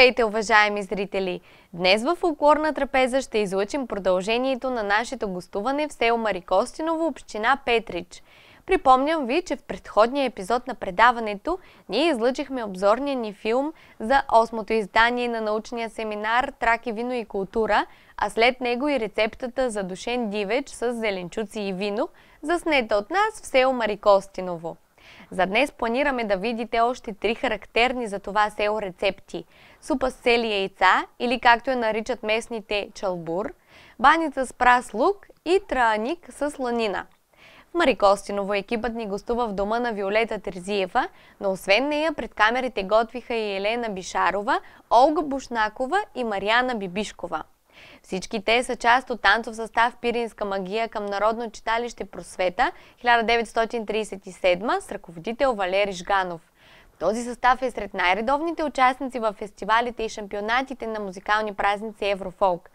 Здравейте, уважаеми зрители! Днес в Фолклорна трапеза ще излучим продължението на нашето гостуване в село Марикостиново, община Петрич. Припомням ви, че в предходния епизод на предаването ние излъчихме обзорния ни филм за осмото издание на научния семинар Траки, вино и култура, а след него и рецептата за душен дивеч с зеленчуци и вино, заснета от нас в село Марикостиново. За днес планираме да видите още три характерни за това село рецепти. Супа с цели яйца или както я наричат местните чалбур, баница с прас лук и трааник с ланина. В Марикостиново екипът ни гостува в дома на Виолета Терзиева, но освен нея пред камерите готвиха и Елена Бишарова, Олга Бушнакова и Мариана Бибишкова. Всички те са част от танцов състав Пиринска магия към Народно читалище Просвета 1937 с ръководител Валери Жганов. Този състав е сред най-редовните участници в фестивалите и шампионатите на музикални празници Еврофолк.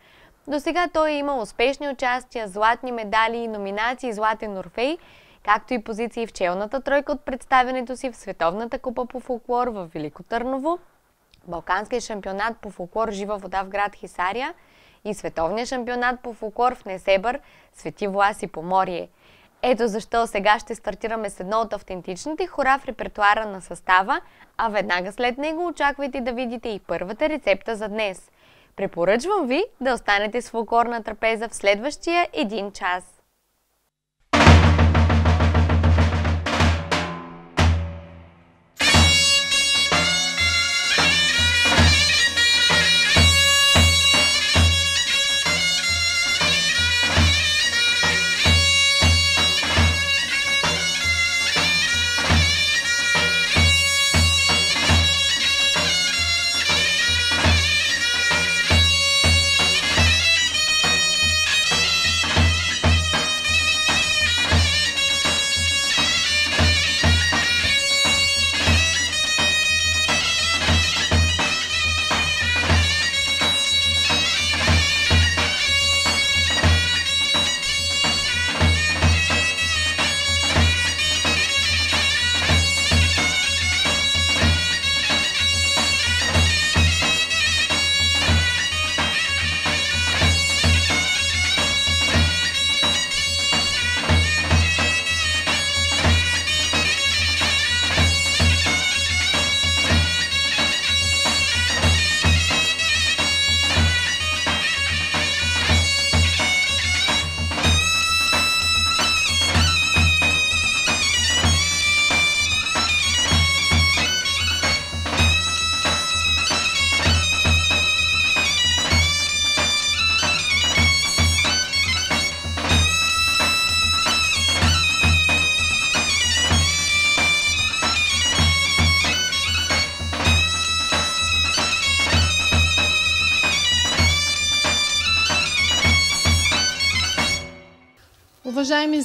До сега той е имал успешни участия, златни медали и номинации Златен Орфей, както и позиции в челната тройка от представянето си в Световната купа по фолклор в Велико Търново, Балканския шампионат по фолклор Жива вода в град Хисария – и световния шампионат по фолклор в Несебър Свети Влас и Поморие. Ето защо сега ще стартираме с едно от автентичните хора в репертуара на състава, а веднага след него очаквайте да видите и първата рецепта за днес. Препоръчвам ви да останете с фолклорна трапеза в следващия един час.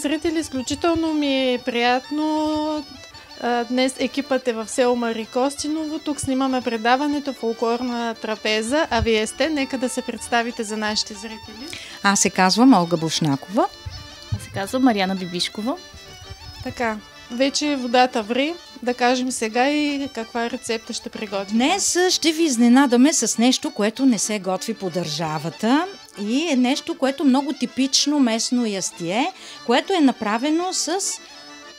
Зрители, изключително ми е приятно. Днес екипът е в село Мари Костиново. Тук снимаме предаването Фолклорна трапеза, а вие сте. Нека да се представите за нашите зрители. Аз се казвам Олга Бушнакова. Аз се казвам Мариана Бибишкова. Така, вече водата ври. Да кажем сега и каква рецепта ще приготвим. Днес ще ви изненадаме с нещо, което не се готви по държавата и е нещо, което много типично местно ястие, което е направено с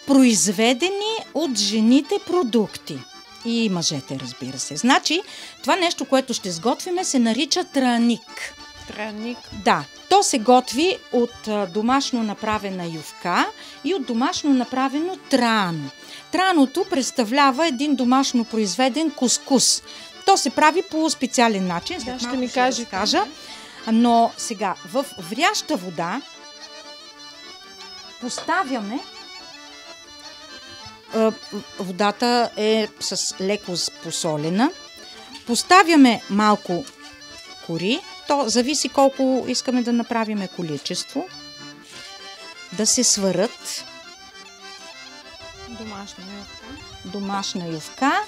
произведени от жените продукти. И мъжете, разбира се. Значи, това нещо, което ще сготвиме, се нарича траник. Траник? Да. То се готви от домашно направена ювка и от домашно направено трано. Траното представлява един домашно произведен кускус. То се прави по специален начин. Да, ще ми кажа. кажа. Но сега, в вряща вода поставяме водата е с леко посолена. Поставяме малко кори. То зависи колко искаме да направиме количество. Да се сварат. Домашна ювка. Домашна ювка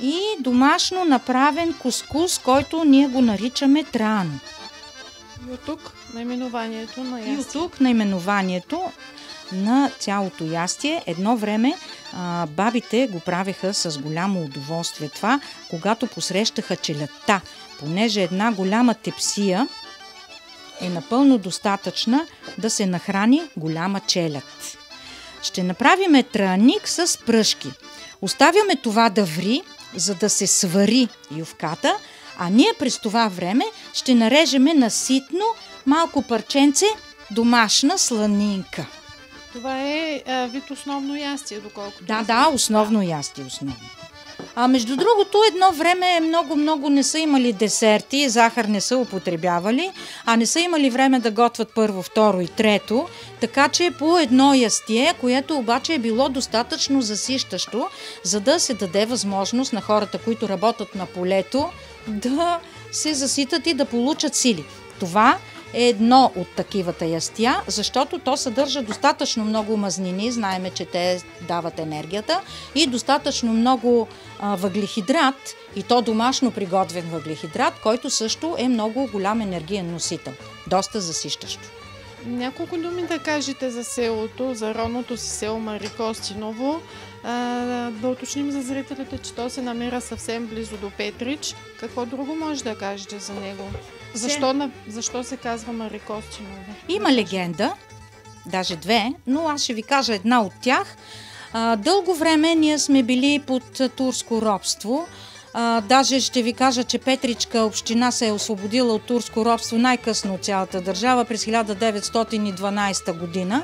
и домашно направен кускус, който ние го наричаме трано. И от тук наименованието на ястие. И от тук наименованието на цялото ястие. Едно време а, бабите го правеха с голямо удоволствие това, когато посрещаха челядта, понеже една голяма тепсия е напълно достатъчна да се нахрани голяма челяд. Ще направим траник с пръшки. Оставяме това да ври, за да се свари ювката, а ние през това време ще нарежеме на ситно малко парченце домашна сланинка. Това е а, вид основно ястие, доколкото. Да, да, основно ястие, основно. А между другото, едно време много-много не са имали десерти, захар не са употребявали, а не са имали време да готвят първо, второ и трето, така че по едно ястие, което обаче е било достатъчно засищащо, за да се даде възможност на хората, които работят на полето, да се заситат и да получат сили. Това е едно от такивата ястия, защото то съдържа достатъчно много мазнини, знаеме, че те дават енергията, и достатъчно много а, въглехидрат, и то домашно приготвен въглехидрат, който също е много голям енергиен носител. Доста засищащо. Няколко думи да кажете за селото, за родното си село Мари Костиново. Да уточним за зрителите, че то се намира съвсем близо до Петрич. Какво друго може да кажете за него? Защо, на, защо се казва Мари Костиново? Има легенда, даже две, но аз ще ви кажа една от тях. Дълго време ние сме били под турско робство. А, даже ще ви кажа, че Петричка община се е освободила от турско робство най-късно от цялата държава през 1912 година.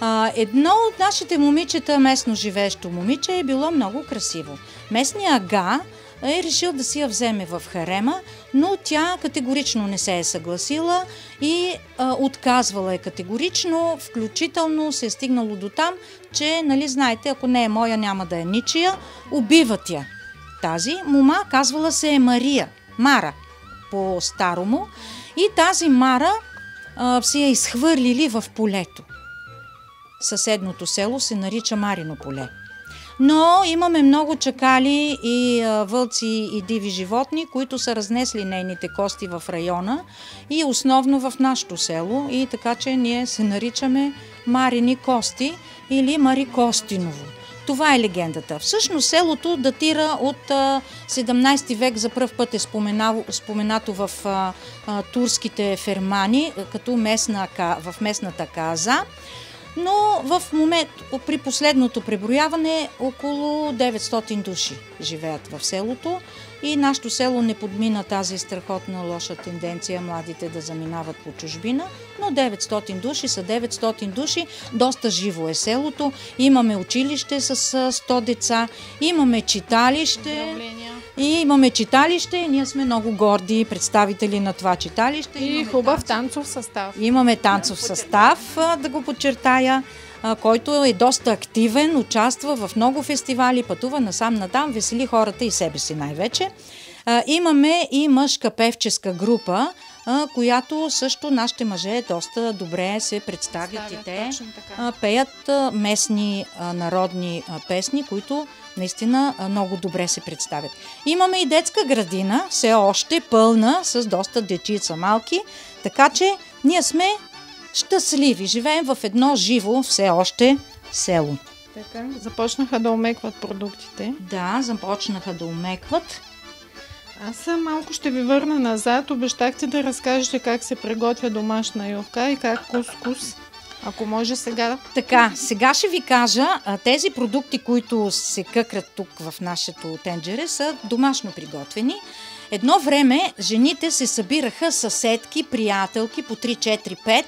А, едно от нашите момичета, местно живеещо момиче, е било много красиво. Местният ага е решил да си я вземе в харема, но тя категорично не се е съгласила и а, отказвала е категорично, включително се е стигнало до там, че, нали знаете, ако не е моя, няма да е ничия, убиват я. Тази мума казвала се е Мария, Мара по-старому и тази Мара а, си я изхвърлили в полето. Съседното село се нарича Марино поле. Но имаме много чакали и вълци и диви животни, които са разнесли нейните кости в района и основно в нашото село. И така, че ние се наричаме Марини кости или Мари Костиново. Това е легендата. Всъщност селото датира от а, 17 век за пръв път е споменато в турските фермани, като местна, в местната каза но в момент, при последното преброяване, около 900 души живеят в селото и нашето село не подмина тази страхотна лоша тенденция младите да заминават по чужбина, но 900 души са 900 души, доста живо е селото, имаме училище с 100 деца, имаме читалище. И имаме читалище, ние сме много горди представители на това читалище. И хубав танцов състав. Имаме танцов състав, да го подчертая, който е доста активен, участва в много фестивали, пътува насам натам, весели хората и себе си най-вече. Имаме и мъжка певческа група, която също нашите мъже доста добре се представят и те. Пеят местни народни песни, които наистина много добре се представят. Имаме и детска градина, все още пълна, с доста дечица малки, така че ние сме щастливи. Живеем в едно живо, все още село. Така, започнаха да омекват продуктите. Да, започнаха да омекват. Аз малко ще ви върна назад. Обещахте да разкажете как се приготвя домашна ювка и как кускус. Ако може сега. Така, сега ще ви кажа, тези продукти, които се къкрат тук в нашето тенджере, са домашно приготвени. Едно време жените се събираха съседки, приятелки по 3-4-5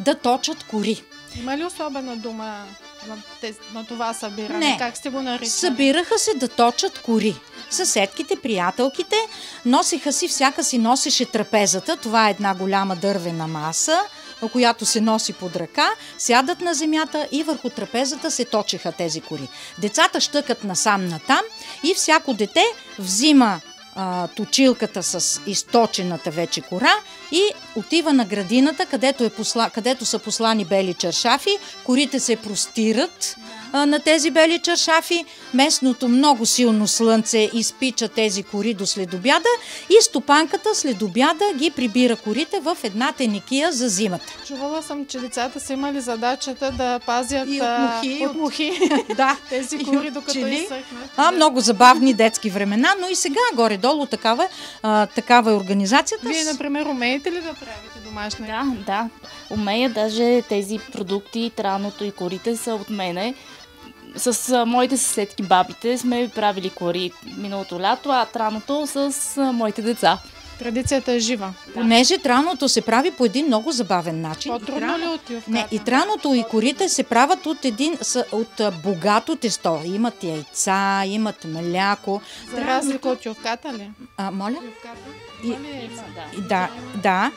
да точат кори. Има ли особена дума на, тези, на това събиране? Не. Как сте го наричали? Събираха се да точат кори. Съседките, приятелките, носиха си, всяка си носеше трапезата. Това е една голяма дървена маса която се носи под ръка, сядат на земята и върху трапезата се точеха тези кори. Децата щъкат насам натам и всяко дете взима а, точилката с източената вече кора и отива на градината, където, е посла, където са послани бели чершафи, корите се простират на тези бели чаршафи. Местното много силно слънце изпича тези кори до следобяда и стопанката след обяда ги прибира корите в една теникия за зимата. Чувала съм, че децата са имали задачата да пазят И от мухи, от мухи Да, тези кори, докато изсъхнат. А, много забавни детски времена, но и сега горе-долу такава, а, такава е организацията. Вие, например, умеете ли да правите домашна? Да, да. Умея даже тези продукти, траното и корите са от мене. С а, моите съседки бабите сме правили кори миналото лято, а траното с а, моите деца. Традицията е жива. Понеже траното се прави по един много забавен начин. По-трудно ли от ювката? Не, и траното и корите се правят от един, от богато тесто. Имат яйца, имат мляко. За разлика от ювката ли? А, моля? Ювката? И- Има? И Да, да.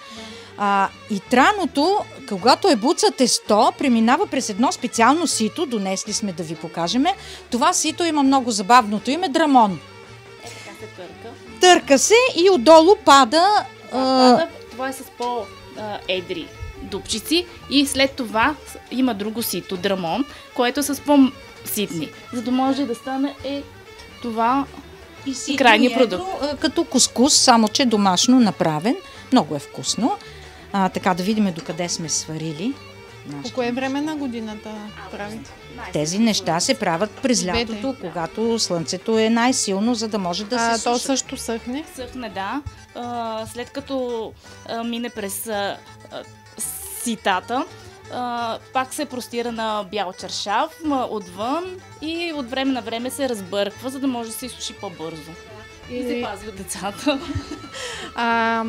А, и траното, когато е буца тесто, преминава през едно специално сито, донесли сме да ви покажем. Това сито има много забавното име драмон. Е, така се търка. Търка се и отдолу пада а, Пада, това е с по-едри дупчици и след това има друго сито, драмон, което е с по-ситни, за да може да стане е това и крайния едро, продукт. като кускус, само че домашно направен. Много е вкусно. А, така да видим докъде сме сварили. По кое време на годината правите? Тези неща се правят през лятото, когато слънцето е най-силно, за да може да а, се то суши. също съхне. съхне, да. А, след като а, мине през а, а, ситата, а, пак се простира на бял чаршав ма, отвън и от време на време се разбърква, за да може да се изсуши по-бързо. И се И, пази от децата. а,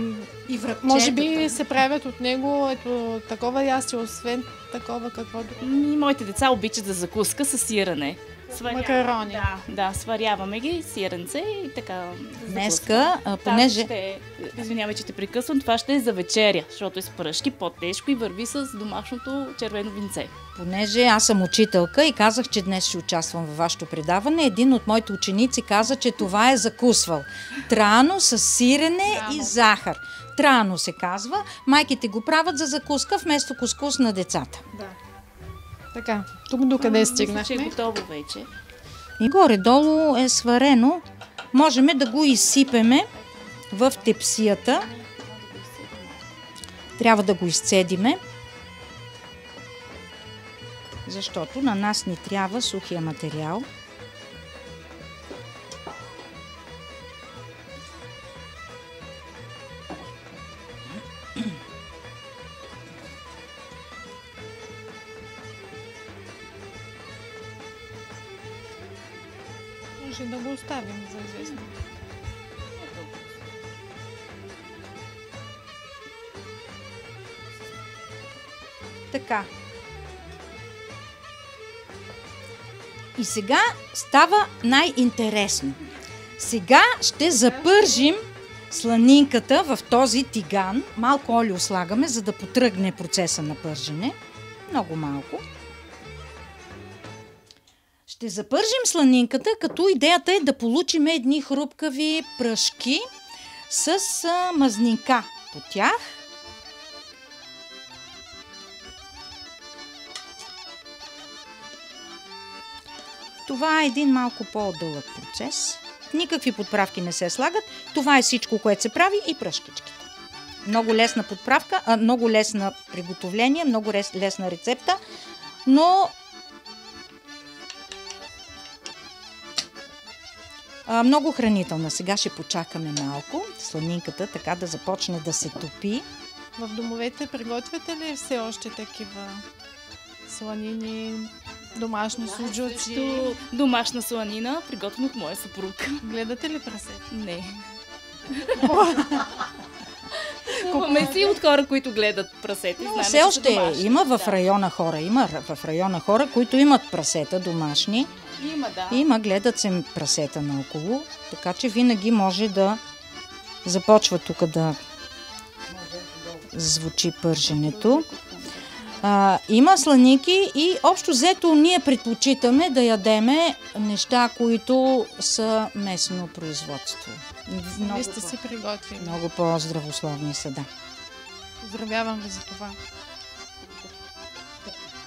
И връбчетата. може би се правят от него ето такова ястие, освен такова каквото. И моите деца обичат да закуска с сирене. Сваряваме- Макарони. Да, да, сваряваме ги, сиренце и така. да. Днеска, а, понеже... Ще, извинявай, че те прекъсвам. Това ще е за вечеря, защото е с пръшки, по-тежко и върви с домашното червено винце. Понеже аз съм учителка и казах, че днес ще участвам във вашето предаване, един от моите ученици каза, че това е закусвал. Трано с сирене и захар. Трано се казва. Майките го правят за закуска вместо кускус на децата. Така, тук докъде Мисля, че е стигнахме? готово вече. И горе-долу е сварено. Можем да го изсипеме в тепсията. Трябва да го изцедиме. Защото на нас ни трябва сухия материал. Сега става най-интересно. Сега ще запържим сланинката в този тиган. Малко олио слагаме, за да потръгне процеса на пържене. Много малко. Ще запържим сланинката, като идеята е да получим едни хрупкави пръшки с мазнинка по тях. Това е един малко по-дълъг процес. Никакви подправки не се слагат. Това е всичко, което се прави и пръшкичките. Много лесна подправка, а, много лесна приготовление, много лесна рецепта, но а, много хранителна. Сега ще почакаме малко сланинката така да започне да се топи. В домовете приготвяте ли все още такива сланини, домашни суджуци? Домашна сланина, приготвена от моя съпруг. Гледате ли прасе? Не. Купуваме си от хора, които гледат прасети. Но все още домашни. има в Да. района хора. Има в района хора, които имат прасета домашни. Има, да. Има, гледат се прасета наоколо, така че винаги може да започва тук да звучи пърженето. А, има сланики и общо взето ние предпочитаме да ядеме неща, които са местно производство. Много, сте си приготвили. много по-здравословни са, да. Поздравявам ви за това.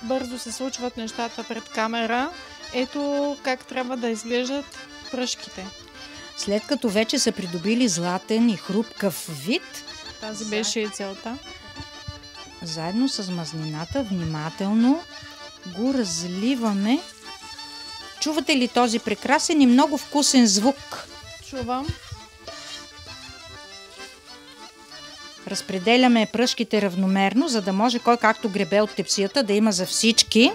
бързо се случват нещата пред камера, ето как трябва да изглеждат пръшките. След като вече са придобили златен и хрупкав вид, Тази беше и целта. Заедно с мазнината внимателно го разливаме. Чувате ли този прекрасен и много вкусен звук? Чувам. Разпределяме пръшките равномерно, за да може кой както гребе от тепсията да има за всички.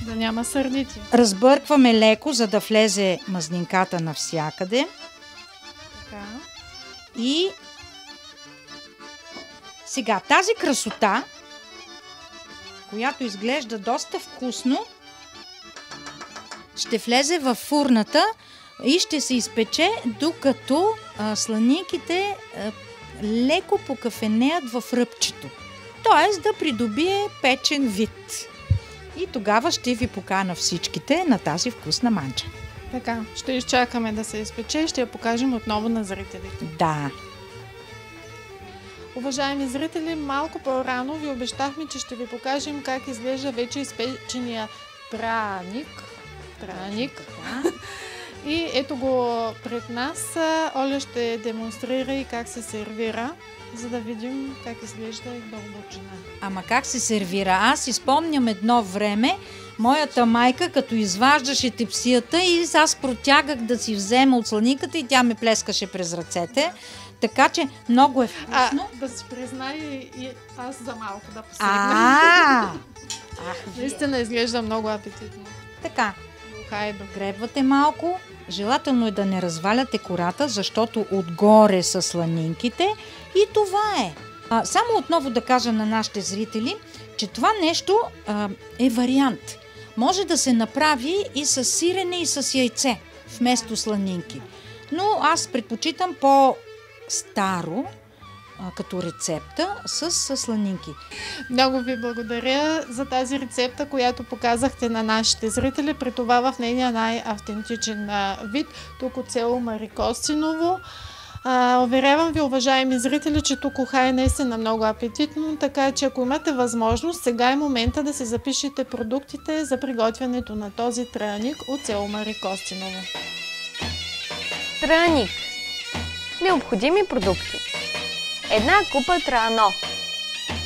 Да няма сърдити. Разбъркваме леко, за да влезе мазнинката навсякъде. Така. И сега тази красота, която изглежда доста вкусно, ще влезе в фурната и ще се изпече, докато а, сланинките а, леко покафенеят в ръбчето. Тоест да придобие печен вид. И тогава ще ви покана всичките на тази вкусна манча. Така, ще изчакаме да се изпече и ще я покажем отново на зрителите. Да, Уважаеми зрители, малко по-рано ви обещахме, че ще ви покажем как изглежда вече изпечения траник. Траник. И ето го пред нас. Оля ще демонстрира и как се сервира, за да видим как изглежда и дълбочина. Ама как се сервира? Аз си спомням едно време, моята майка, като изваждаше тепсията и аз протягах да си взема от сланиката и тя ме плескаше през ръцете. Така че много е А, вкусно. да си призная и, аз за малко да посегна. А. Наистина изглежда много апетитно. Така, Хайдо. гребвате малко. Желателно е да не разваляте кората, защото отгоре са сланинките. И това е. А, само отново да кажа на нашите зрители, че това нещо а, е вариант. Може да се направи и с сирене и с яйце, вместо сланинки. Но аз предпочитам по-старо, а, като рецепта, с, сланинки. Много ви благодаря за тази рецепта, която показахте на нашите зрители, при това в нейния най-автентичен вид, тук от село Марикостиново. А, уверявам ви, уважаеми зрители, че тук уха е наистина много апетитно, така че ако имате възможност, сега е момента да се запишете продуктите за приготвянето на този тръник от село Марикостиново. Тръник. Необходими продукти. Една купа трано.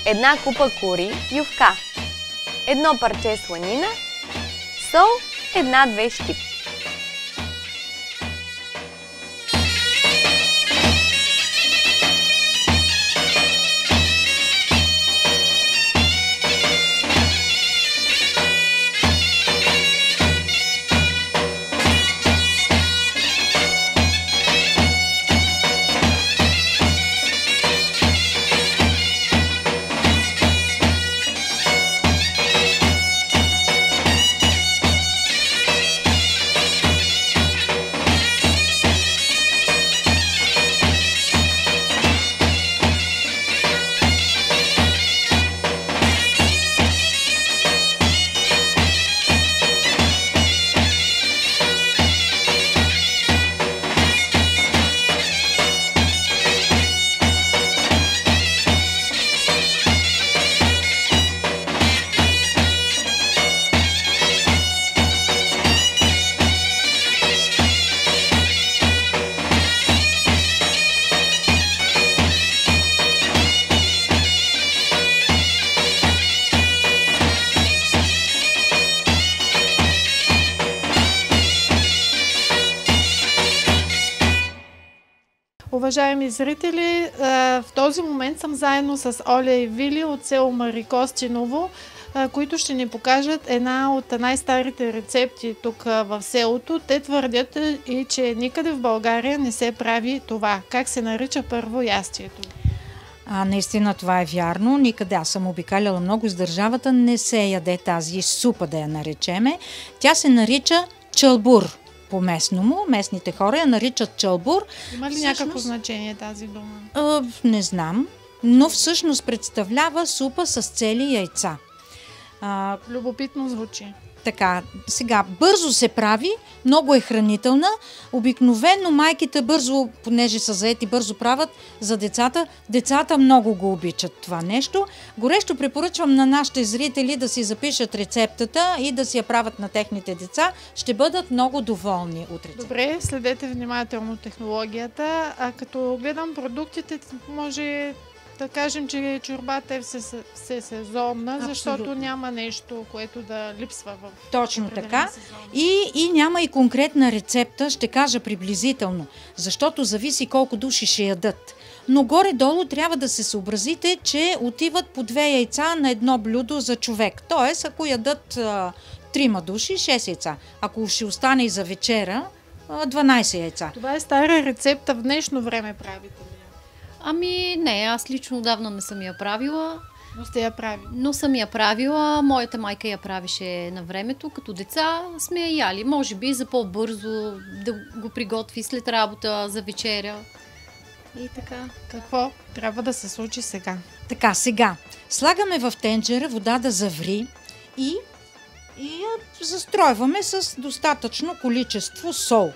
Една купа кури, ювка. Едно парче сланина. Сол, една-две щипки. Уважаеми зрители, а, в този момент съм заедно с Оля и Вили от село Марикостиново, а, които ще ни покажат една от най-старите рецепти тук а, в селото. Те твърдят и, че никъде в България не се прави това. Как се нарича първо ястието? А, наистина това е вярно. Никъде аз съм обикаляла много из държавата, не се яде тази супа да я наречеме. Тя се нарича чалбур по местному. Местните хора я наричат чалбур. Има ли Всъщност- някакво значение тази дума? А, не знам, но всъщност представлява супа с цели яйца. А, Любопитно звучи. Така, сега, бързо се прави, много е хранителна. Обикновено майките бързо, понеже са заети, бързо правят за децата. Децата много го обичат това нещо. Горещо препоръчвам на нашите зрители да си запишат рецептата и да си я правят на техните деца. Ще бъдат много доволни от. Добре, следете внимателно технологията. А като гледам продуктите, може да кажем, че чорбата е все, все сезонна, защото Абсолютно. няма нещо, което да липсва в Точно така. сезон. И, и няма и конкретна рецепта, ще кажа приблизително, защото зависи колко души ще ядат. Но горе-долу трябва да се съобразите, че отиват по две яйца на едно блюдо за човек. Тоест, ако ядат а, трима души, 6 яйца. Ако ще остане и за вечера, а, 12 яйца. Това е стара рецепта в днешно време правите? Ами не, аз лично отдавна не съм я правила, Но сте я правили. но съм я правила. Моята майка я правише на времето. Като деца сме я яли. Може би за по-бързо да го приготви след работа за вечеря. И така. Какво трябва да се случи сега? Така, сега. Слагаме в тенджера вода да заври и, и я застройваме с достатъчно количество сол.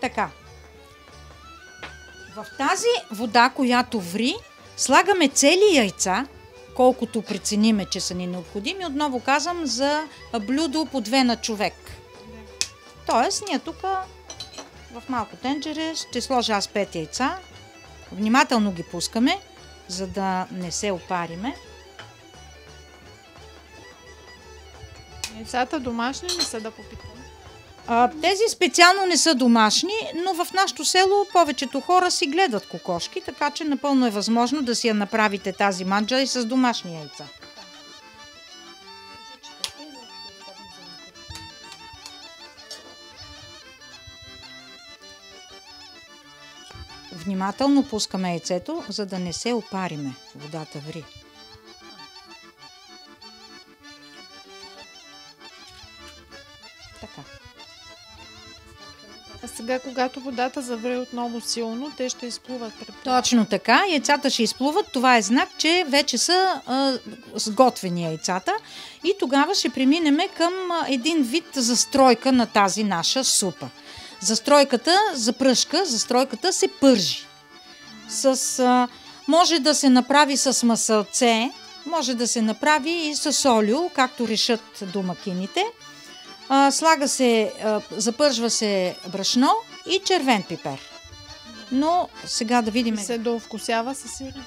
Така. В тази вода, която ври, слагаме цели яйца, колкото прецениме, че са ни необходими. Отново казвам за блюдо по две на човек. Тоест, ние тук в малко тенджере ще сложа аз 5 яйца, Внимателно ги пускаме, за да не се опариме. Яйцата домашни ли са да попитам? А, тези специално не са домашни, но в нашото село повечето хора си гледат кокошки, така че напълно е възможно да си я направите тази манджа и с домашни яйца. Внимателно пускаме яйцето, за да не се опариме. Водата ври. Така. А сега, когато водата завре отново силно, те ще изплуват пред Точно така. Яйцата ще изплуват. Това е знак, че вече са а, сготвени яйцата. И тогава ще преминем към един вид застройка на тази наша супа. Застройката, запръшка, застройката се пържи. С, а, може да се направи с масълце, може да се направи и с олио, както решат домакините. А, слага се, а, запържва се брашно и червен пипер. Но сега да видим. се довкусява със сирене.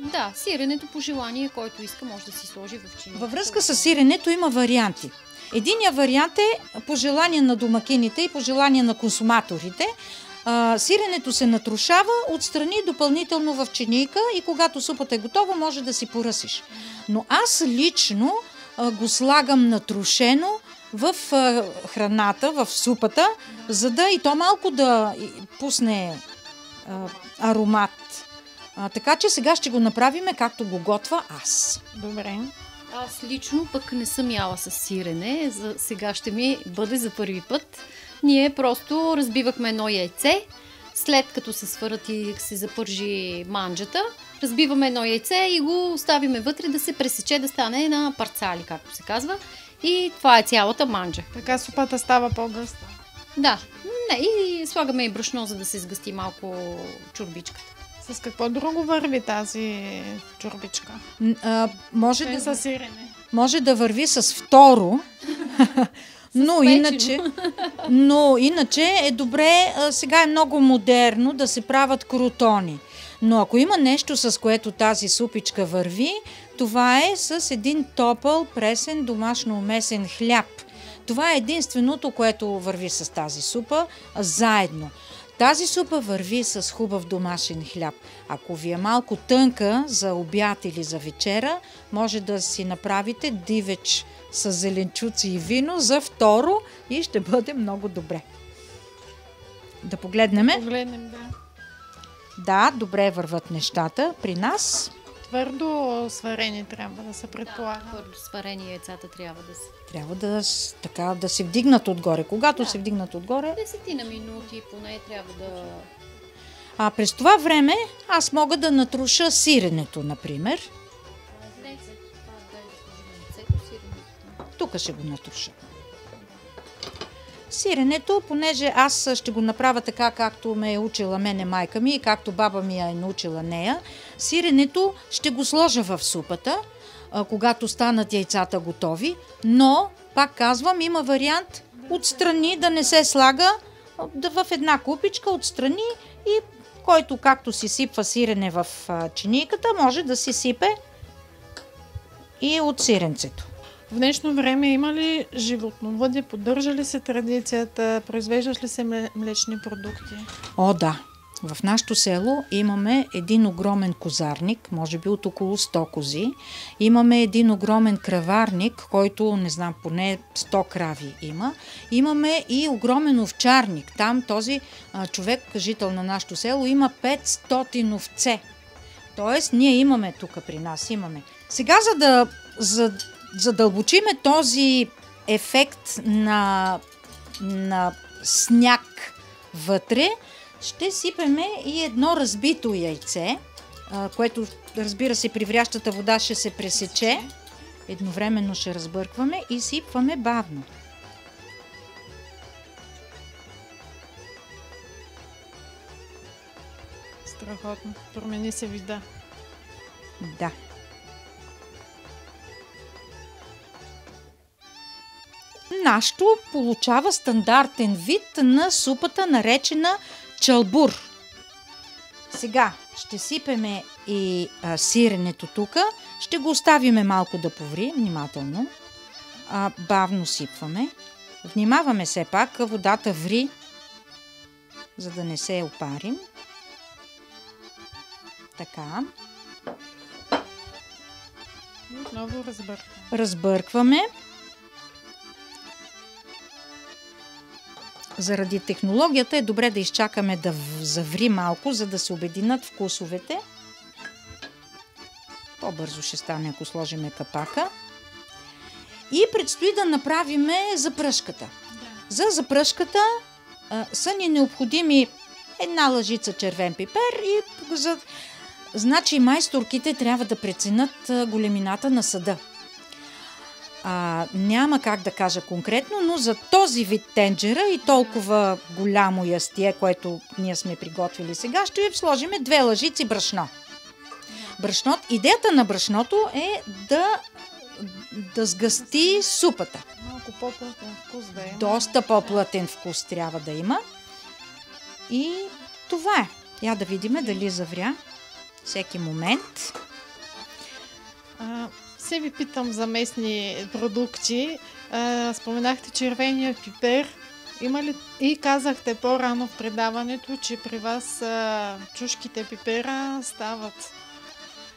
Да, сиренето по желание, който иска, може да си сложи в чиния. Във връзка с сиренето има варианти. Единия вариант е по желание на домакините и по желание на консуматорите. А, сиренето се натрушава, отстрани допълнително в чинийка и когато супата е готова, може да си поръсиш. Но аз лично а, го слагам натрушено в храната, в супата, за да и то малко да пусне аромат. А, така че сега ще го направиме както го готва аз. Добре. Аз лично пък не съм яла с сирене. За сега ще ми бъде за първи път. Ние просто разбивахме едно яйце. След като се свърят и се запържи манджата, разбиваме едно яйце и го оставиме вътре да се пресече, да стане на парцали, както се казва. И това е цялата манджа. Така супата става по-гъста. Да, не, и слагаме и брашно, за да се сгъсти малко чурбичката. С какво друго върви тази чурбичка? А, може, Не да, с сирене. може да върви с второ, но иначе, но иначе е добре, а, сега е много модерно да се правят крутони. Но ако има нещо, с което тази супичка върви, това е с един топъл, пресен, домашно умесен хляб. Това е единственото, което върви с тази супа заедно. Тази супа върви с хубав домашен хляб. Ако ви е малко тънка за обяд или за вечера, може да си направите дивеч с зеленчуци и вино за второ и ще бъде много добре. Да погледнем. Погледнем, да. Да, добре върват нещата при нас. Твърдо сварени трябва да се предполага. Твърдо сварени яйцата трябва да се Трябва да, така, да се вдигнат отгоре. Когато Да. се вдигнат отгоре, Десетина минути поне трябва да... а през това време аз мога да натруша сиренето, например. Да тук ще го натруша. Сиренето, понеже аз ще го направя така, както ме е учила мене майка ми и както баба ми е научила нея, сиренето ще го сложа в супата, когато станат яйцата готови, но, пак казвам, има вариант отстрани да не се слага да в една купичка отстрани и който както си сипва сирене в а, чинийката, може да си сипе и от сиренцето. В днешно време има ли животновъди? Поддържа ли се традицията? Произвеждаш ли се мле- млечни продукти? О, да. В нашото село имаме един огромен козарник, може би от около 100 кози. Имаме един огромен краварник, който, не знам, поне 100 крави има. Имаме и огромен овчарник. Там този а, човек, жител на нашето село, има 500 овце. Тоест, ние имаме тук при нас, имаме. Сега, за да за, задълбочиме този ефект на, на сняг вътре, ще сипеме и едно разбито яйце, което, разбира се, при врящата вода ще се пресече. Едновременно ще разбъркваме и сипваме бавно. Страхотно. Промени се вида. Да. Нашето получава стандартен вид на супата, наречена чалбур. Сега ще сипеме и а, сиренето тук. Ще го оставиме малко да поври, внимателно. А, бавно сипваме. Внимаваме все пак, водата ври, за да не се опарим. Така. Отново разбърквам. разбъркваме. Заради технологията е добре да изчакаме да заври малко, за да се обединят вкусовете. По-бързо ще стане, ако сложиме капака. И предстои да направиме запръшката. За запръшката а, са ни необходими една лъжица червен пипер и за... Значи майсторките трябва да преценят големината на съда. А, няма как да кажа конкретно, но за този вид тенджера и толкова голямо ястие, което ние сме приготвили сега, ще сложим две лъжици брашно. Брашно. Идеята на брашното е да, да сгъсти супата. Малко по-плътен вкус да има. Доста по-плътен вкус трябва да има. И това е. Я да видим дали завря всеки момент. А, все ви питам за местни продукти. А, споменахте червения пипер. Има ли... И казахте по-рано в предаването, че при вас а, чушките пипера стават.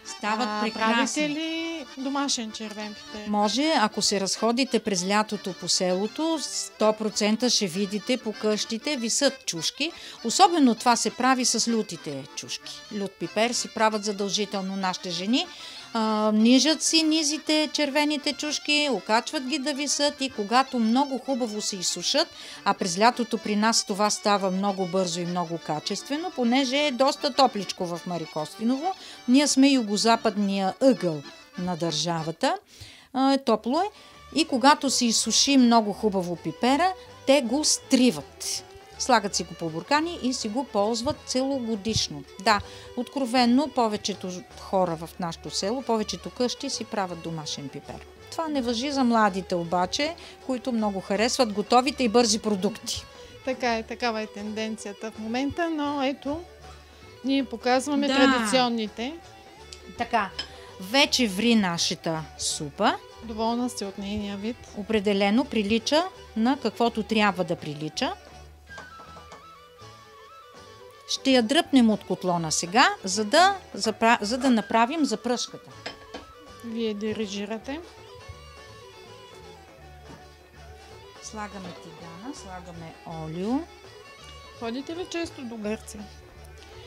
Стават а, прекрасни. Правите ли домашен червен пипер? Може, ако се разходите през лятото по селото, 100% ще видите по къщите висат чушки. Особено това се прави с лютите чушки. Лют пипер си правят задължително нашите жени. А, нижат си низите червените чушки, окачват ги да висат и когато много хубаво се изсушат, а през лятото при нас това става много бързо и много качествено, понеже е доста топличко в Марикостиново. Ние сме югозападния ъгъл на държавата. А, е, топло е. И когато се изсуши много хубаво пипера, те го стриват. Слагат си го по буркани и си го ползват целогодишно. Да, откровенно повечето хора в нашото село, повечето къщи си правят домашен пипер. Това не въжи за младите обаче, които много харесват готовите и бързи продукти. Така е, такава е тенденцията в момента, но ето, ние показваме Да. традиционните. Така, вече ври нашата супа. Доволна сте от нейния вид. Определено прилича на каквото трябва да прилича. Ще я дръпнем от котлона сега, за да, запра... за да направим запръшката. Вие дирижирате. Слагаме тигана, слагаме олио. Ходите ли често до Гърция?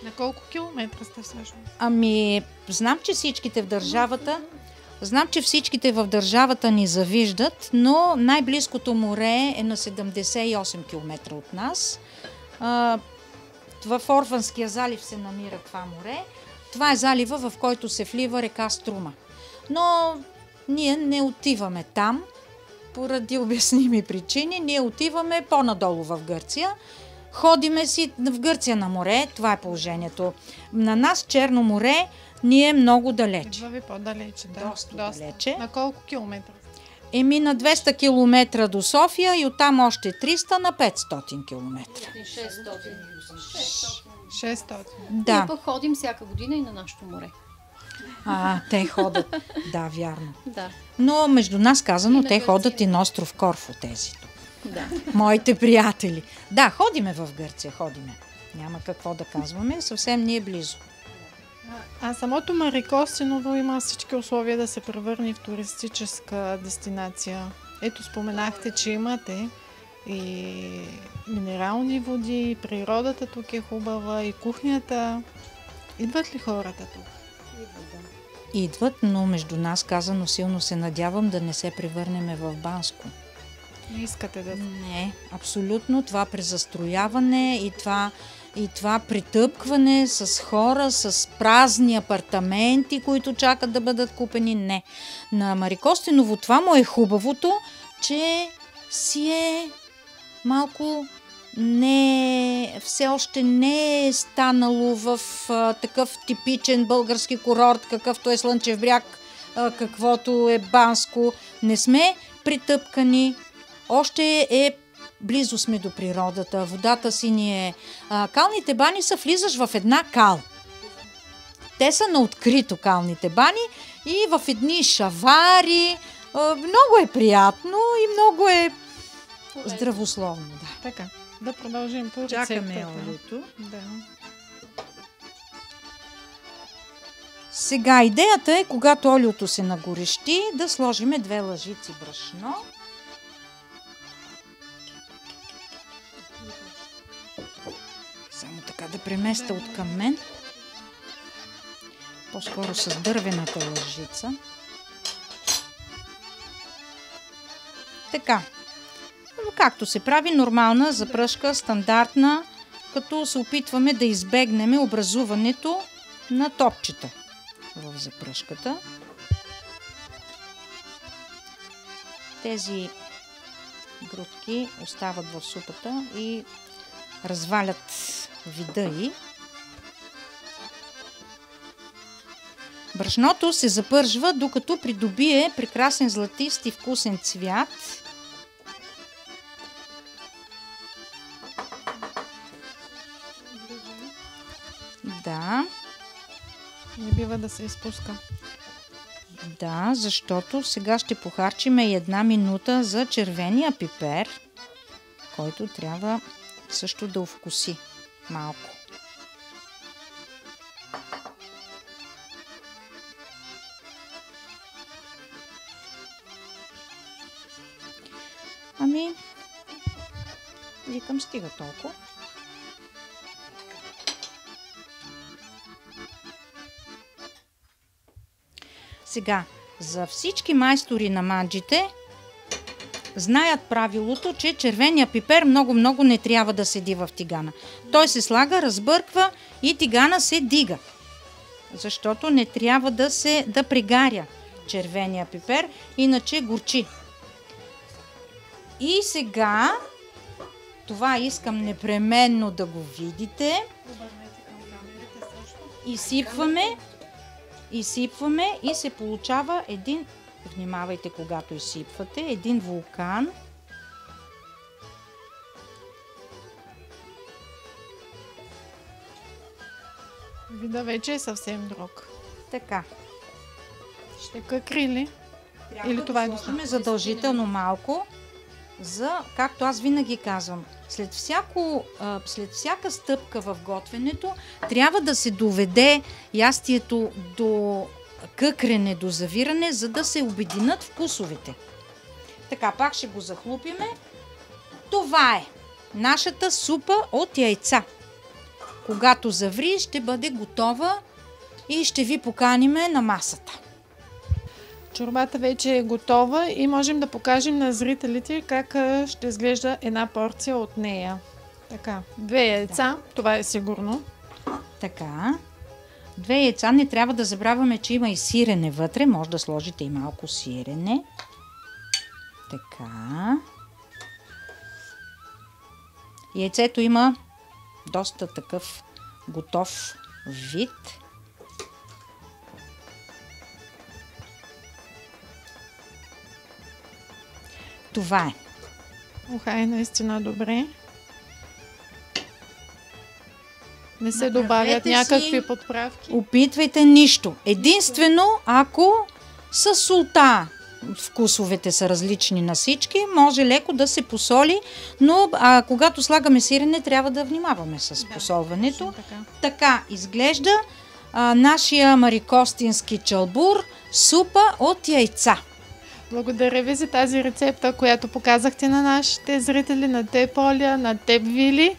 На колко километра сте всъщност? Ами, знам, че всичките в държавата, знам, че всичките в държавата ни завиждат, но най-близкото море е на 78 км от нас. В Орфанския залив се намира това море. Това е залива, в който се влива река Струма. Но ние не отиваме там, поради обясними причини, ние отиваме по-надолу в Гърция. Ходиме си в Гърция на море, това е положението. На нас Черно море ни е много далече. Идва ви по-далече, да. Доста далече. На колко километра? Еми на 200 км до София и оттам още 300 на 500 км. 600. Ние Да, пък ходим всяка година и на нашото море. а, те ходят. Да, вярно. Да, Но между нас казано, те ходят и на остров Корфу тези тук. да. Моите приятели. Да, ходиме в Гърция, ходиме. Няма какво да казваме, съвсем ни е близо. А самото Марикостиново има всички условия да се превърне в туристическа дестинация. Ето споменахте, че имате и минерални води, и природата тук е хубава, и кухнята. Идват ли хората тук? Идват, но между нас казано силно се надявам да не се превърнеме в Банско. Не искате да... Не, абсолютно това презастрояване и това, и това притъпкване с хора, с празни апартаменти, които чакат да бъдат купени. Не. На Марикостиново това му е хубавото, че си е малко не, все още не е станало в а, такъв типичен български курорт, какъвто е Слънчев бряг, а, каквото е Банско. Не сме притъпкани, още е близо сме до природата, водата си ни е... А, калните бани са влизаш в една кал. Те са на открито калните бани и в едни шавари. А, много е приятно и много е здравословно. Да. Така, да продължим по Чакаме олиото. Да. Сега идеята е, когато олиото се нагорещи, да сложиме две лъжици брашно. Да преместа от към мен. По-скоро с дървената лъжица. Така. Както се прави нормална запръшка, стандартна, като се опитваме да избегнем образуването на топчета в запръшката. Тези грудки остават в супата и развалят вида й. Брашното се запържва, докато придобие прекрасен златист и вкусен цвят. Да, Не бива да се изпуска. Да, защото сега ще похарчиме и една минута за червения пипер, който трябва също да овкуси малко. Ами, викам стига толкова. Сега, за всички майстори на манджите знаят правилото, че червения пипер много-много не трябва да седи в тигана. Той се слага, разбърква и тигана се дига. Защото не трябва да се да пригаря червения пипер, иначе горчи. И сега, това искам непременно да го видите. Изсипваме изсипваме и се получава един, внимавайте когато изсипвате, един вулкан. Вида вече е съвсем друг. Така. Ще къкри ли? Трябва Или да това е достатъчно? задължително малко, за, както аз винаги казвам, след, всяко, след всяка стъпка в готвенето трябва да се доведе ястието до къкрене, до завиране, за да се обединят вкусовете. Така, пак ще го захлупиме. Това е нашата супа от яйца. Когато заври, ще бъде готова и ще ви поканиме на масата. Чорбата вече е готова и можем да покажем на зрителите как ще изглежда една порция от нея. Така, две яйца, това е сигурно. Така. Две яйца. Не трябва да забравяме, че има и сирене вътре. Може да сложите и малко сирене. Така. Яйцето има доста такъв готов вид. Това е. Уха е наистина добре. Не се Направете добавят си- някакви подправки. Опитвайте нищо. Единствено, ако с солта вкусовете са различни на всички, може леко да се посоли, но а, когато слагаме сирене, трябва да внимаваме с посолването. Така. Така изглежда а, нашия марикостински чалбур супа от яйца. Благодаря ви за тази рецепта, която показахте на нашите зрители, на теб, Оля, на теб, Вили.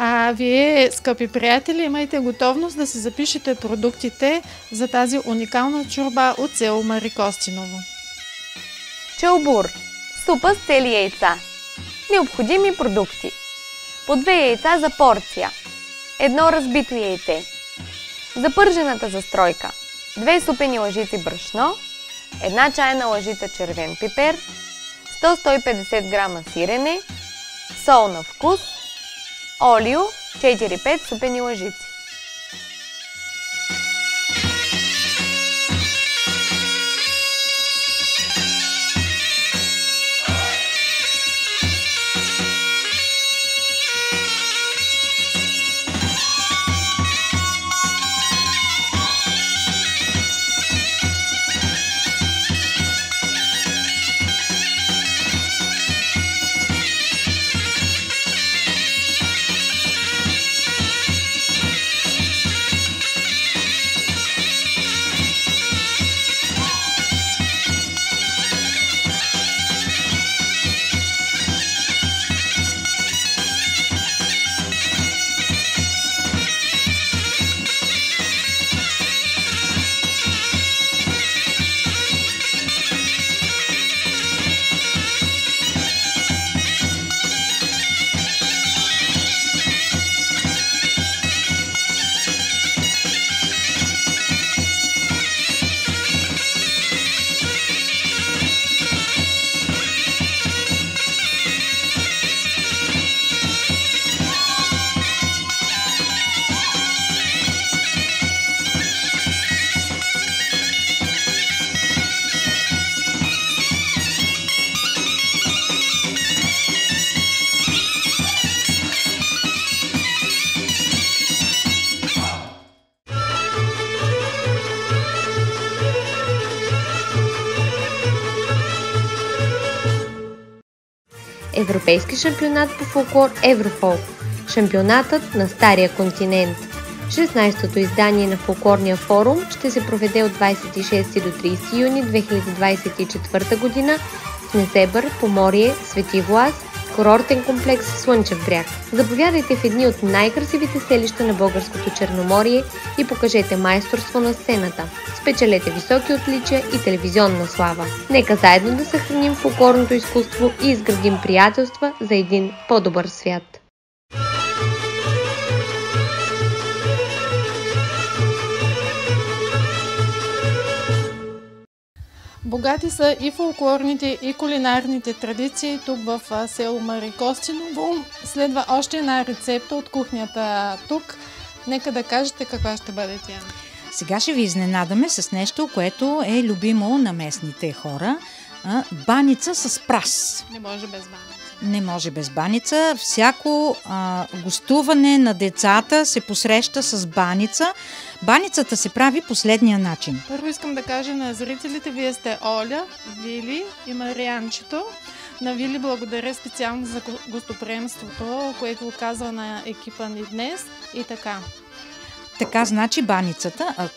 А вие, скъпи приятели, имайте готовност да си запишете продуктите за тази уникална чорба от село Марикостиново. Чалбур. Супа с цели яйца. Необходими продукти. По две яйца за порция. Едно разбито яйце. За пържената застройка. Две супени лъжици брашно. Една чайна лъжица червен пипер. 100-150 грама сирене. Сол на вкус. Олио 4-5 супени лъжици. Европейски шампионат по фолклор Еврофолк. Шампионатът на Стария континент. 16-то издание на фолклорния форум ще се проведе от 26 до 30 юни 2024 година в Незебър, Поморие, Свети Влас, курортен комплекс Слънчев бряг. Заповядайте в едни от най-красивите селища на българското Черноморие и покажете майсторство на сцената. Спечелете високи отличия и телевизионна слава. Нека заедно да съхраним фолклорното изкуство и изградим приятелства за един по-добър свят. Богати са и фолклорните, и кулинарните традиции тук в село Марикостиново. Следва още една рецепта от кухнята тук. Нека да кажете каква ще бъде тя. Сега ще ви изненадаме с нещо, което е любимо на местните хора. Баница с прас. Не може без баница. Не може без баница. Всяко а, гостуване на децата се посреща с баница. Баницата се прави последния начин. Първо искам да кажа на зрителите, вие сте Оля, Вили и Марианчето. На Вили благодаря специално за го- гостоприемството, което оказва на екипа ни днес. И така. Така значи баницата, а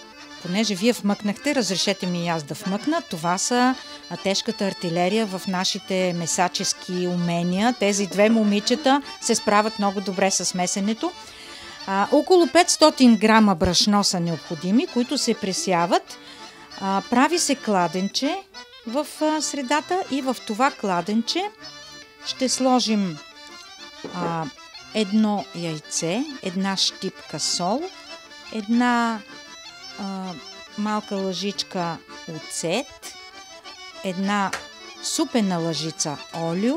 понеже вие вмъкнахте, разрешете ми и аз да вмъкна. Това са тежката артилерия в нашите месачески умения. Тези две момичета се справят много добре с месенето. А, около 500 грама брашно са необходими, които се пресяват. А, прави се кладенче в а, средата и в това кладенче ще сложим а, едно яйце, една щипка сол, една а, малка лъжичка оцет, една супена лъжица олио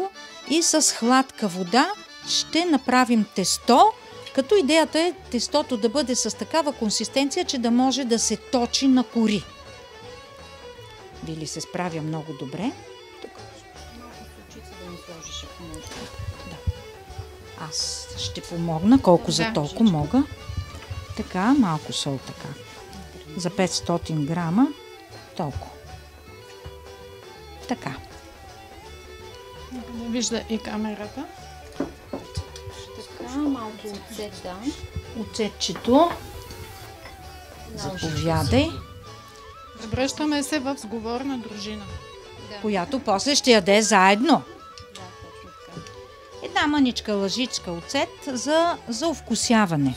и с хладка вода ще направим тесто, като идеята е тестото да бъде с такава консистенция, че да може да се точи на кори. Вили се справя много добре. Аз ще помогна колко за Да, толкова мога. Така, малко сол така. За 500 грама толкова. Така. Не вижда и камерата. Така, малко оцет, да. Оцетчето. Заповядай. Връщаме се в сговорна дружина. Която после ще яде заедно. Да. Една мъничка лъжичка оцет за, за овкусяване.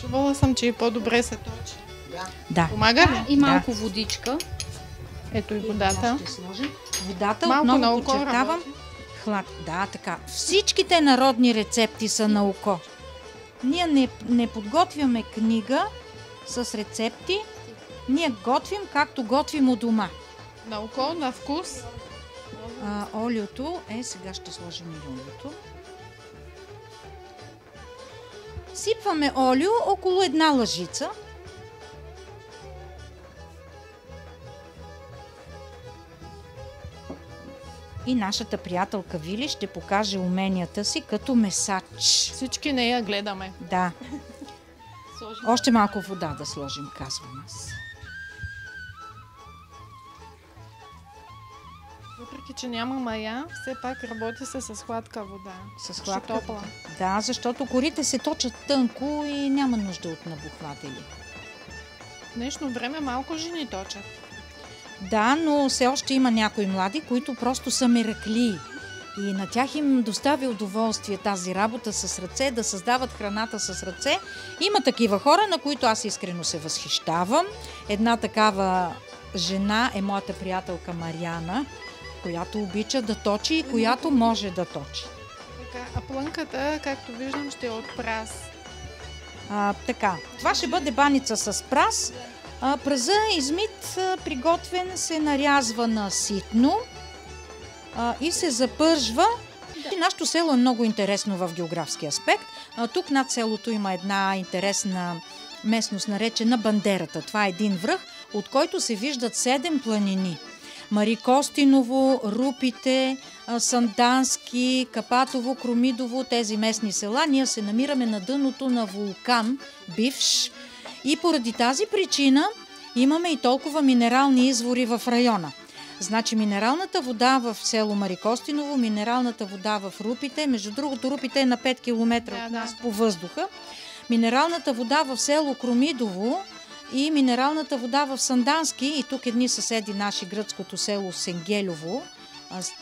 Чувала съм, че и по-добре се точи. Да. Помага ли? И малко водичка. Ето и водата. Ще сложим. Водата Малко отново подчертавам. Хлад. Да, така. Всичките народни рецепти са на око. Ние не, не подготвяме книга с рецепти. Ние готвим както готвим у дома. На око, на вкус. А, олиото е, сега ще сложим и олиото. Сипваме олио около една лъжица. И нашата приятелка Вили ще покаже уменията си като месач. Всички не я гледаме. Да. Още малко вода да сложим, казвам аз. Въпреки, че няма мая, все пак работи се с хладка вода. С хладка топла. Да, защото корите се точат тънко и няма нужда от набухватели. В днешно време малко жени точат. Да, но все още има някои млади, които просто са мераклии. И на тях им доставя удоволствие тази работа с ръце, да създават храната с ръце. Има такива хора, на които аз искрено се възхищавам. Една такава жена е моята приятелка Мариана, която обича да точи и която може да точи. Така, а плънката, както виждам, ще е от прас. А, така, това ще бъде баница с прас. Праза измит, а, приготвен, се нарязва на ситно и се запържва. И нашето село е много интересно в географски аспект. Тук над селото има една интересна местност, наречена Бандерата. Това е един връх, от който се виждат седем планини. Мари Костиново, Рупите, Сандански, Капатово, Кромидово, тези местни села. Ние се намираме на дъното на вулкан, бивш. И поради тази причина имаме и толкова минерални извори в района. Значи минералната вода в село Марикостиново, минералната вода в Рупите, между другото Рупите е на 5 км Да, от да. нас по въздуха, минералната вода в село Кромидово и минералната вода в Сандански, и тук едни съседи наши, гръцкото село Сенгелево,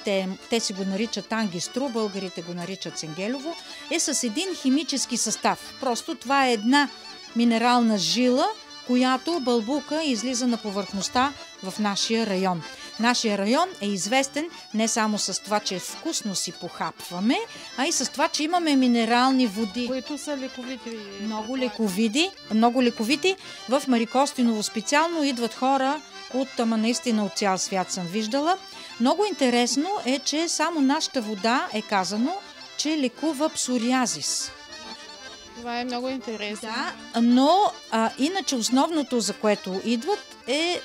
те, те си го наричат Ангистру, българите го наричат Сенгелево, е с един химически състав. Просто това е една минерална жила, която бълбука излиза на повърхността в нашия район. Нашия район е известен не само с това, че вкусно си похапваме, а и с това, че имаме минерални води. Които са лековити. Много лековиди, много лековити. В Марикостиново специално идват хора от, ама наистина от цял свят съм виждала. Много интересно е, че само нашата вода е казано, че лекува псориазис. Това е много интересно. Да, но а, иначе основното, за което идват, е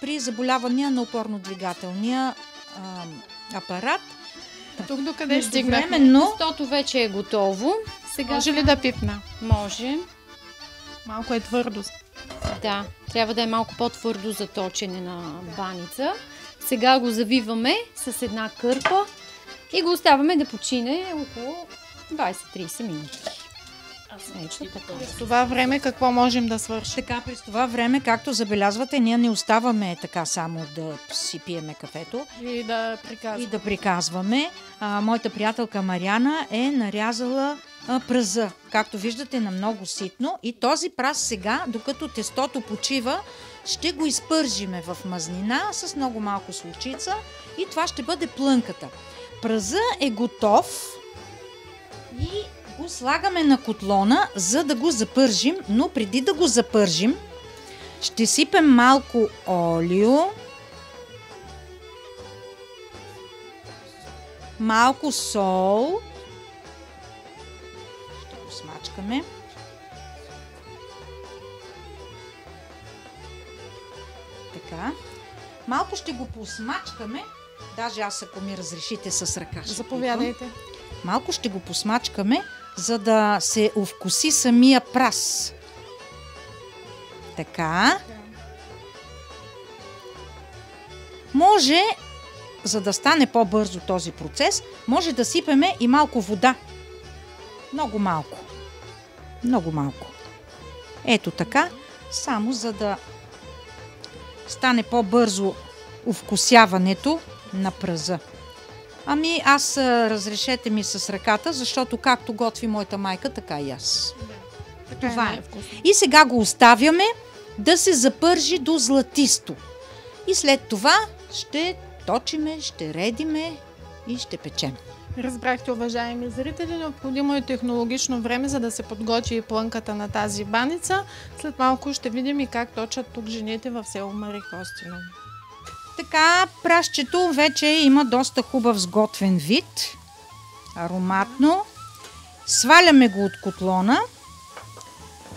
при заболявания на опорно-двигателния а, апарат. Тук докъде стигнахме? Тестото вече е готово. Сега Може ли да пипна? може. Малко е твърдо. Да, трябва да е малко по-твърдо за точене на баница. Сега го завиваме с една кърпа и го оставяме да почине около 20-30 минути. Ето така. В това време какво можем да свършим? Така, през това време, както забелязвате, ние не оставаме така само да си пиеме кафето И да приказвам. и да приказваме. А, моята приятелка Мариана е нарязала а, праза, както виждате, на много ситно. И този праз сега, докато тестото почива, ще го изпържиме в мазнина с много малко случица и това ще бъде плънката. Праза е готов и го слагаме на котлона, за да го запържим, но преди да го запържим, ще сипем малко олио малко сол. Ще го смачкаме. Така. Малко ще го посмачкаме. Даже аз, ако ми разрешите с ръка. Заповядайте. Малко ще го посмачкаме, за да се овкуси самия прас. Така. Може, за да стане по-бързо този процес, може да сипеме и малко вода. Много малко. Много малко. Ето така, само за да стане по-бързо овкусяването на пръза. Ами аз разрешете ми с ръката, защото както готви моята майка, така и аз. Така Това е. най-вкусно. И сега го оставяме да се запържи до златисто. И след това ще точиме, ще редиме и ще печем. Разбрахте, уважаеми зрители, необходимо е технологично време, за да се подготви и плънката на тази баница. След малко ще видим и как точат тук жените в село Мари Костино. Така, пращето вече има доста хубав сготвен вид. Ароматно. Сваляме го от котлона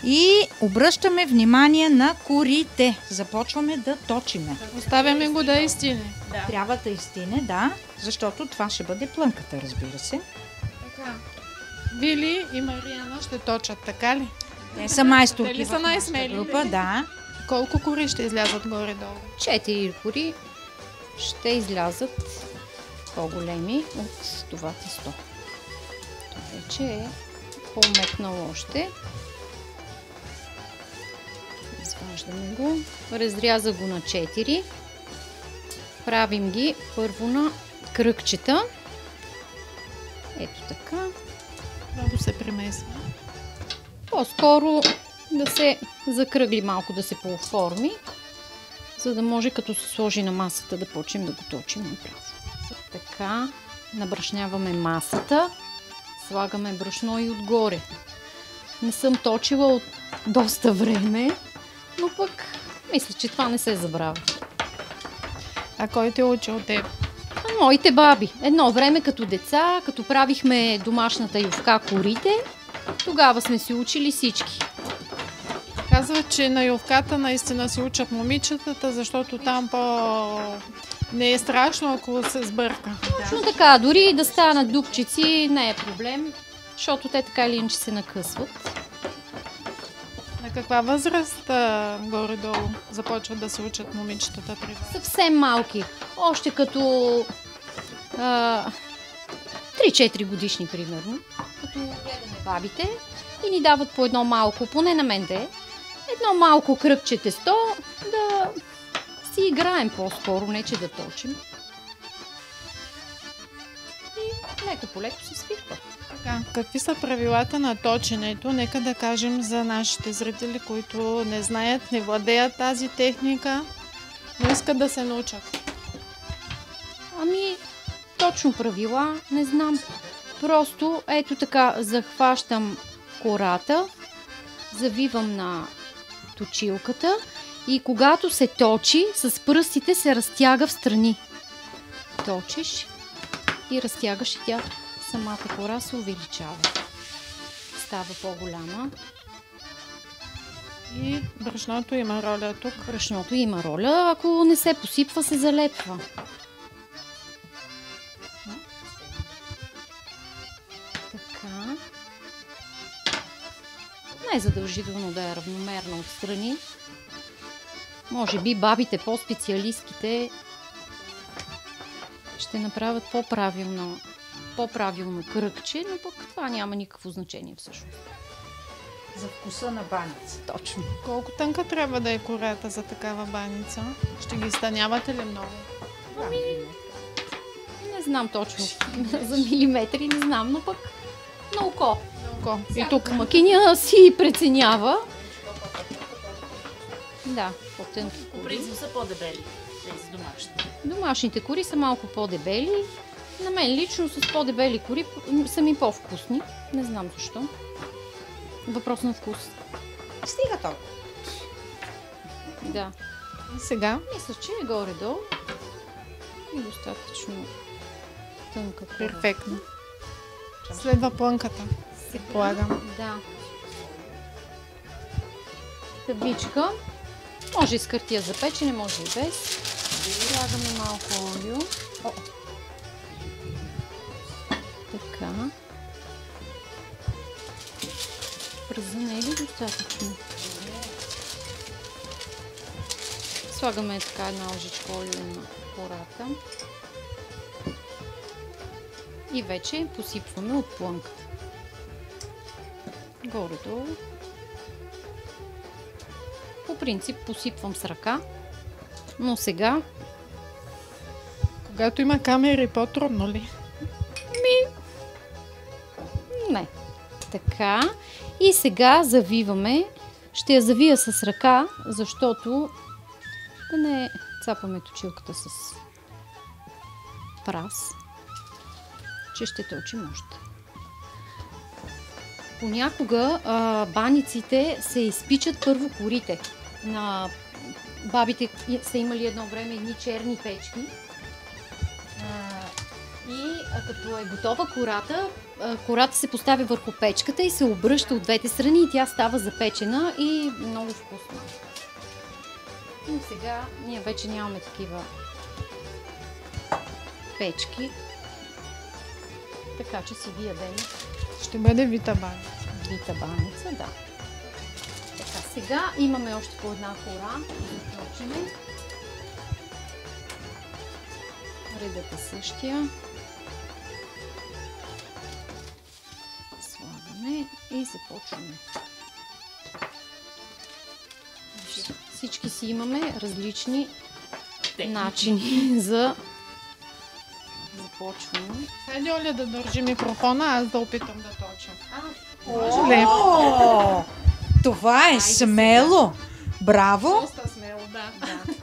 и обръщаме внимание на корите. Започваме да точиме. Оставяме го да изтине. Трябва да изтине, да, защото това ще бъде плънката, разбира се. Така. Вили и Мариана ще точат, така ли? Те са майсторки Дали в са най-смели? група, да. Колко кори ще излязат горе-долу? Четири кори ще излязат по-големи от това тесто. Това вече е по-мекнало още. Изваждаме го. Разряза го на 4. Правим ги първо на кръгчета. Ето така. Много се премесва. По-скоро да се закръгли малко, да се пооформи, за да може като се сложи на масата да почнем да го точим направо. Така, набрашняваме масата, слагаме брашно и отгоре. Не съм точила от доста време, но пък мисля, че това не се забравя. А кой те учи от теб? А моите баби. Едно време като деца, като правихме домашната ювка корите, тогава сме си учили всички. Казват, че на ювката наистина се учат момичетата, защото там по... Не е страшно, ако се сбърка. Точно така, дори и да станат дупчици, не е проблем, защото те така или иначе се накъсват. На каква възраст горе-долу започват да се учат момичетата при вас? Съвсем малки, още като а, 3-4 годишни примерно, като гледаме бабите и ни дават по едно малко, поне на мен де, едно малко кръгче тесто да си играем по-скоро, не че да точим. И леко по леко се свиква. Така, какви са правилата на точенето? Нека да кажем за нашите зрители, които не знаят, не владеят тази техника, но искат да се научат. Ами, точно правила, не знам. Просто ето така захващам кората, завивам на точилката и когато се точи, с пръстите се разтяга в страни. Точиш и разтягаш и тя самата кора се увеличава. Става по-голяма. И брашното има роля тук. Брашното има роля, ако не се посипва, се залепва. Не е задължително да е равномерно отстрани. Може би бабите, по-специалистките, ще направят по-правилно, по-правилно кръгче, но пък това няма никакво значение всъщност. За вкуса на баница. Точно. Колко тънка трябва да е кората за такава баница? Ще ги станявате ли много? Не знам точно за милиметри, не знам, но пък на око. Много. И тук Макиня си преценява. Да, по-тънки По кори. принцип са по-дебели, тези домашни. Домашните кори са малко по-дебели. На мен лично с по-дебели кори са ми по-вкусни. Не знам защо. Въпрос на вкус. Стига толкова. Да. сега Мисля, че е горе-долу. И достатъчно тънка кора. Перфектно. Следва плънката. Предполагам. Да. Табличка. Може и с хартия за печене, може и без. Слагаме малко олио. О. Така. Пръза не е ли достатъчно? Слагаме така една лъжичка олио на кората. И вече посипваме от плънката. Горе-долу. По принцип посипвам с ръка, но сега Когато има камери, по-трудно ли? не. Така. И сега завиваме. Ще я завия с ръка, защото да не цапаме точилката с прас, че ще точим още. Понякога а, баниците се изпичат първо корите. На бабите и- са имали едно време едни черни печки. А, и а, като е готова кората, а, кората се поставя върху печката и се обръща от двете страни и тя става запечена и много вкусна. Но сега ние вече нямаме такива печки. Така че си ги ядем Ще бъде вита бани. Вита баница, да. Така, сега имаме още по една кора. Да точиме. Редът е същия. Слагаме и започваме. Всички си имаме различни начини за започване. Хайде, Оля, да държи микрофона, аз да опитам да точа. А, ли? Това е смело! Браво! Доста смело, да. да.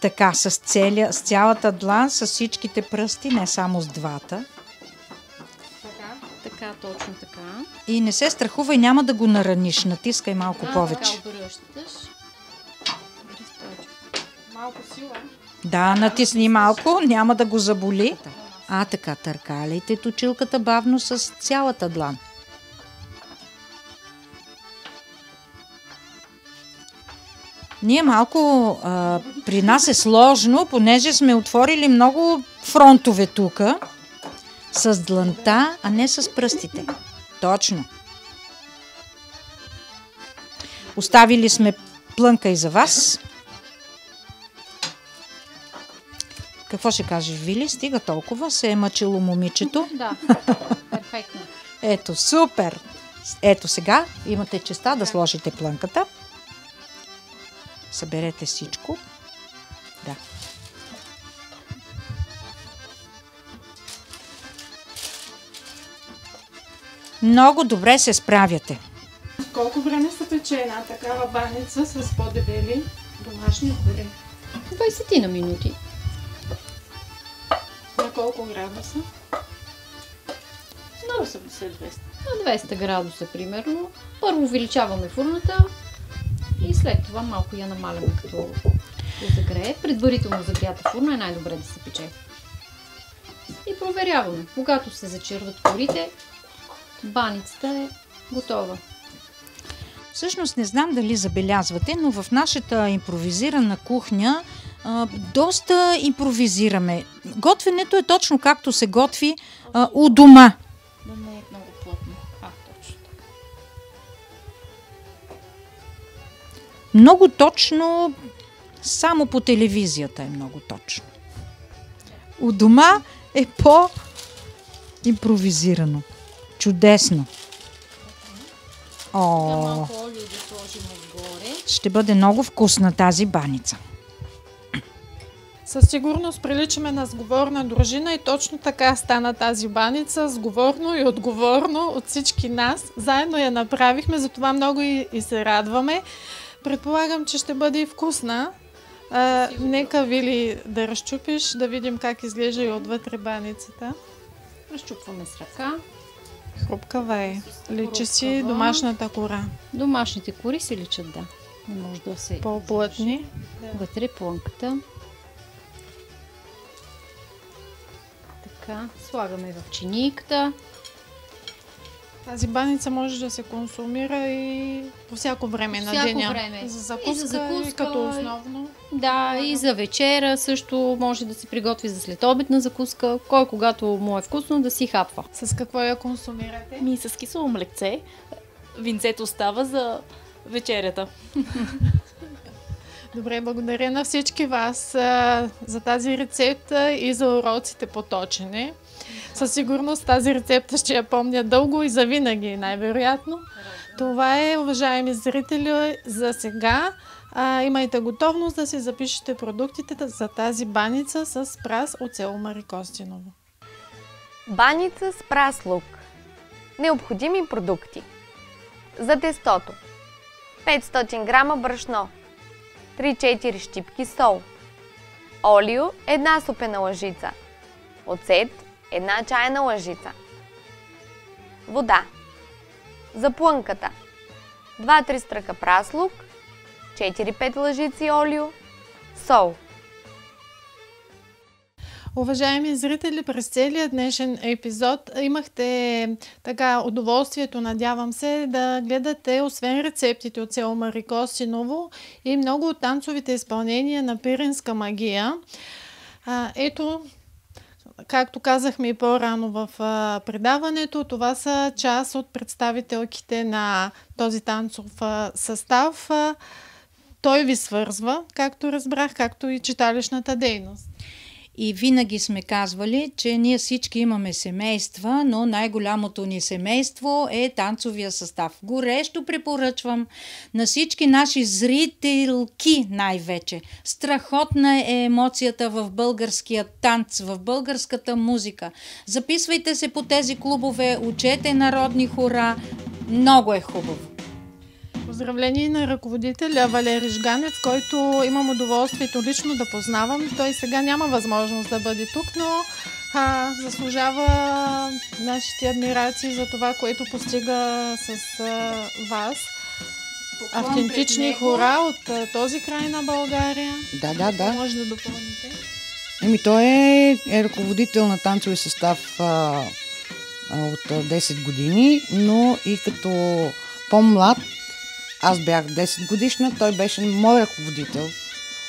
Така, с, целия, с цялата длан, с всичките пръсти, не само с двата. Така. Така, точно така. И не се страхувай, няма да го нараниш. Натискай малко а, повече. Така обръщаш. Малко сила. Да, натисни малко, няма да го заболи. А, така, търкаляйте точилката бавно с цялата длан. Ние малко, а, при нас е сложно, понеже сме отворили много фронтове тук с дланта, а не с пръстите. Точно. Оставили сме плънка и за вас. Какво ще кажеш, Вили? Стига толкова, се е мъчило момичето. Да, перфектно. Ето, супер! Ето сега имате честа да сложите плънката. Съберете всичко. Да. Много добре се справяте. Колко време се пече една такава баница с по-дебели домашни кори? 20 на минути. На колко градуса? На 80-200. На 200 градуса, примерно. Първо увеличаваме фурната и след това малко я намаляме, като загрее. Предварително загрята фурна е най-добре да се пече. И проверяваме. Когато се зачерват корите, баницата е готова. Всъщност не знам дали забелязвате, но в нашата импровизирана кухня а, доста импровизираме. Готвенето е точно както се готви а, у дома. Да не е много плътно. А, точно така. Много точно, само по телевизията е много точно. У дома е по-импровизирано. Чудесно. О, малко олио да сложим отгоре. ще бъде много вкусна тази баница. Със сигурност приличаме на сговорна дружина и точно така стана тази баница, сговорно и отговорно от всички нас. Заедно я направихме, затова много и, и се радваме. Предполагам, че ще бъде и вкусна. А, нека, Вили, да разчупиш, да видим как изглежда и отвътре баницата. Разчупваме с ръка. Хрупкава е. Личи си домашната кора. Домашните кори се личат, да. Не може да се... По-плътни. Вътре плънката. Така, слагаме в чиниката. Тази баница може да се консумира и по всяко време на Всяко деня. време. За И закуска, за и закуска, като основно. Да, и за вечера също може да се приготви за следобедна закуска. Кой когато му е вкусно да си хапва. С какво я консумирате? Ми с кисело млекце. Винцето остава за вечерята. Добре, благодаря на всички вас а, за тази рецепта и за уроците по точене. Със сигурност тази рецепта ще я помня дълго и завинаги, най-вероятно. Това е, уважаеми зрители, за сега. А, имайте готовност да си запишете продуктите за тази баница с прас от село Мари Костиново. Баница с прас лук. Необходими продукти. За тестото. 500 грама брашно. 3-4 щипки сол. Олио – една супена лъжица. Оцет – една чайна лъжица. Вода. За плънката. 2-3 стръка прас лук. 4-5 лъжици олио. Сол. Уважаеми зрители, през целият днешен епизод имахте така удоволствието, надявам се, да гледате освен рецептите от село Мари Костиново и много от танцовите изпълнения на пиринска магия. А, ето, както казахме и по-рано в а, предаването, това са част от представителките на този танцов а, състав. А, той ви свързва, както разбрах, както и читалищната дейност. И винаги сме казвали, че ние всички имаме семейства, но най-голямото ни семейство е танцовия състав. Горещо препоръчвам на всички наши зрителки най-вече. Страхотна е емоцията в българския танц, в българската музика. Записвайте се по тези клубове, учете народни хора. Много е хубаво. Поздравление на ръководителя Валери Жганев, който имам удоволствието лично да познавам. Той сега няма възможност да бъде тук, но а, заслужава нашите адмирации за това, което постига с а, вас. Автентични хора от а, този край на България. Да, да, да. Може да допълните. Еми, той е, е ръководител на танцови състав а, а, от а, 10 години, но и като по-млад, аз бях 10 годишна, той беше мой ръководител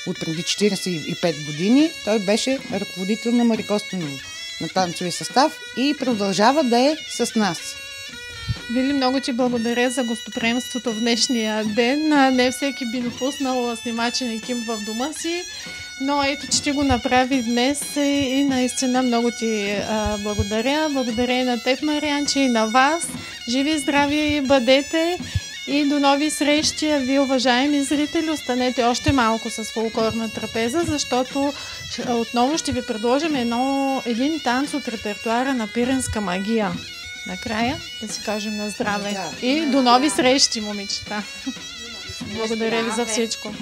от преди 45 години. Той беше ръководител на Марикостиново на танцови състав и продължава да е с нас. Вили, много ти благодаря за гостоприемството в днешния ден. Не всеки би допуснал снимачен екип в дома си, но ето, че ти го направи днес и, наистина много ти а, благодаря. Благодаря и на теб, Марианче, и на вас. Живи здрави бъдете и до нови срещи. А ви, уважаеми зрители, останете още малко с фолклорна трапеза, защото отново ще ви предложим едно, един танц от репертуара на пиренска магия. Накрая да си кажем на здраве. Да. И до нови срещи, момичета. Благодаря ви за всичко.